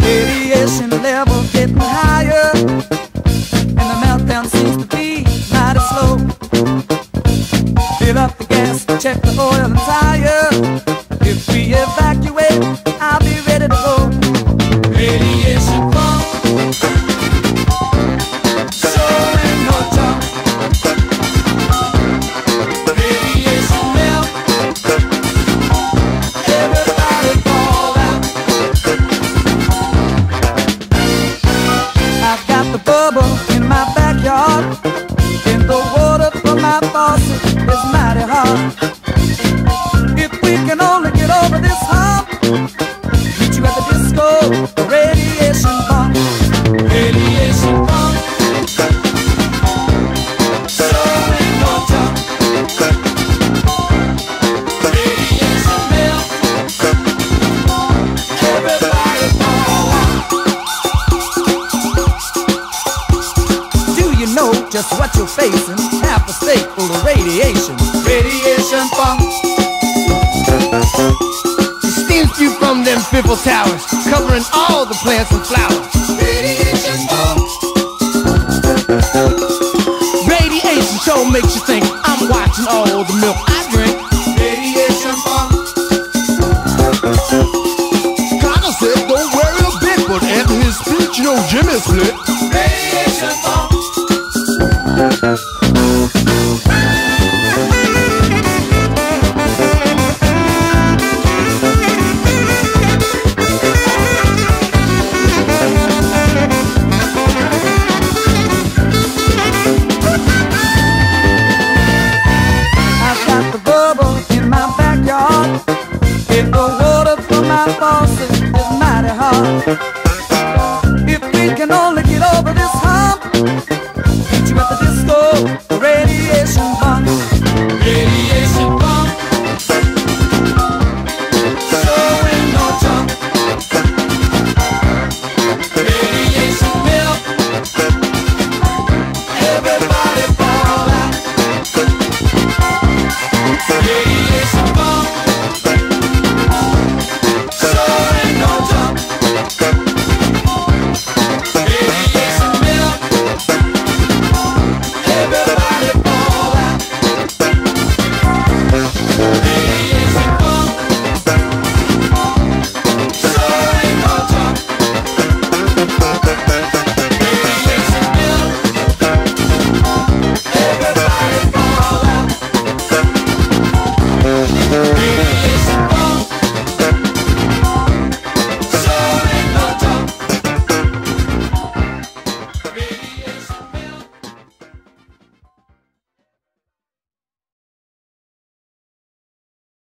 Radiation level getting higher, and the meltdown seems to be slow. Fill up the gas, check the oil and tire. Is mighty hot. If we can only get over this hump, meet you at the disco, radiation. Radiation no jump. Radiation. Everybody. Do you know just what you're facing? Half a state full of radiation. Radiation pump. It steams you from them Eiffel towers, covering all the plants and flowers. Radiation pump. Radiation show makes you think I'm watching all the milk I drink. Radiation pump. Connor said don't worry a bit, but after his speech, you know Jimmy split. Radiation pump. Faucet is